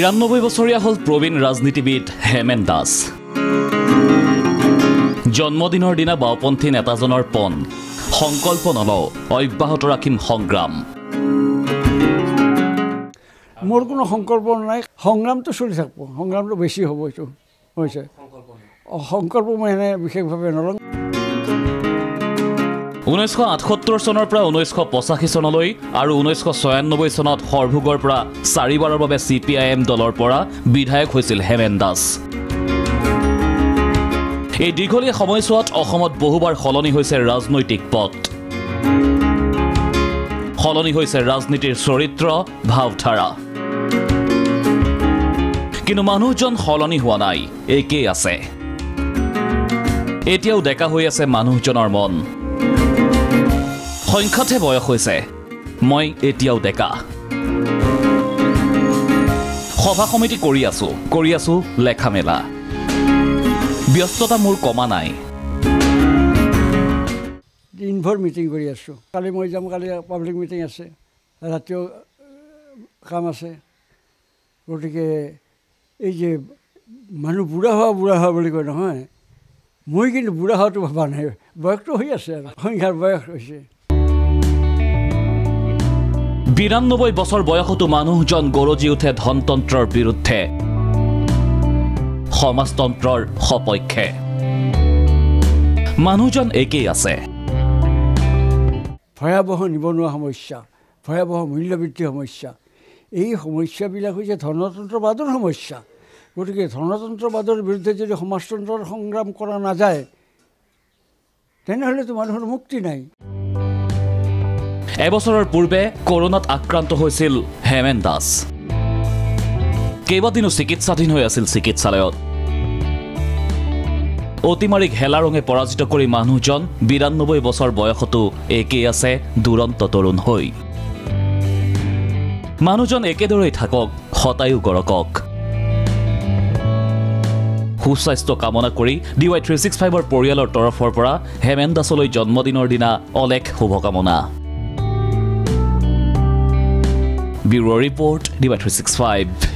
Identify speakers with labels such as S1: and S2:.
S1: বিৰান্নব্বৈ বছৰীয়া হ'ল প্ৰবীণ ৰাজনীতিবিদ হেমেন দাস। জন্মদিনৰ দিনা বাওপন্থী নেতাজনৰ পণ সংকল্প নলওঁ অব্যাহত ৰাখিম সংগ্ৰাম।
S2: মোৰ কোনো সংকল্প নাই সংগ্ৰামটো চলি থাকিব সংগ্ৰামটো বেছি হ'ব এইটো হৈছে। সংকল্প মই এনে বিশেষভাৱে নলওঁ।
S1: ঊনৈছশ আঠসত্তৰ চনৰ পৰা ঊনৈছশ পঁচাশী চনলৈ আৰু ঊনৈছশ ছয়ান্নব্বৈ চনত সৰভোগৰ পৰা চাৰিবাৰৰ বাবে চি পি আই এম দলৰ পৰা বিধায়ক হৈছিল হেমেন দাস। এই দীঘলীয়া সময়ছোৱাত অসমত বহুবাৰ সলনি হৈছে ৰাজনৈতিক পথ। সলনি হৈছে ৰাজনীতিৰ চৰিত্ৰ ভাৱধাৰা। কিন্তু মানুহজন সলনি হোৱা নাই একেই আছে। এতিয়াও ডেকা হৈ আছে মানুহজনৰ মন। সংখ্যাতহে বয়স হৈছে। মই এতিয়াও ডেকা। সভা সমিতি কৰি আছো কৰি আছো লেখা মেলা। ব্যস্ততা মোৰ কমা নাই।
S2: দিনভৰ মিটিং কৰি আছোঁ। কালি মই যাম কালি পাব্লিক মিটিং আছে। ৰাতিও কাম আছে। গতিকে এই যে মানুহ বুঢ়া হোৱা বুঢ়া হোৱা বুলি কয় নহয় মই কিন্তু বুঢ়া হোৱাটো ভবা নাই। বয়সটো হৈ আছে আৰু। সংখ্যাৰ বয়স হৈছে।
S1: বিৰান্নব্বৈ বছৰ বয়সতো মানুহজন গৰজি উঠে ধনতন্ত্ৰৰ বিৰুদ্ধে। সমাজতন্ত্ৰৰ সপক্ষে। মানুহজন একেই আছে।
S2: ভয়াৱহ নিবনুৱা সমস্যা ভয়াৱহ মূল্যবৃদ্ধি সমস্যা। এই সমস্যাবিলাক হৈছে ধনতন্ত্ৰবাদৰ সমস্যা। গতিকে ধনতন্ত্ৰবাদৰ বিৰুদ্ধে যদি সমাজতন্ত্ৰৰ সংগ্ৰাম কৰা নাযায় তেনেহ'লেতো মানুহৰ মুক্তি নাই।
S1: এবছৰৰ পূৰ্বে কৰোণাত আক্ৰান্ত হৈছিল হেমেন দাস। কেইবাদিনো চিকিৎসাধীন হৈ আছিল চিকিৎসালয়ত। অতিমাৰীক হেলা ৰঙে পৰাজিত কৰি মানুহজন বিৰান্নব্বৈ বছৰ বয়সতো একেই আছে দুৰন্ত তৰুণ হৈ। মানুহজন একেদৰেই থাকক শতায়ু গৰকক। সুস্বাস্থ্য কামনা কৰি ডি ৱাই থ্ৰী ছিক্স ফাইভৰ পৰিয়ালৰ তৰফৰ পৰা হেমেন দাসলৈ জন্মদিনৰ দিনা অলেখ শুভকামনা। Bureau' report D Y three six five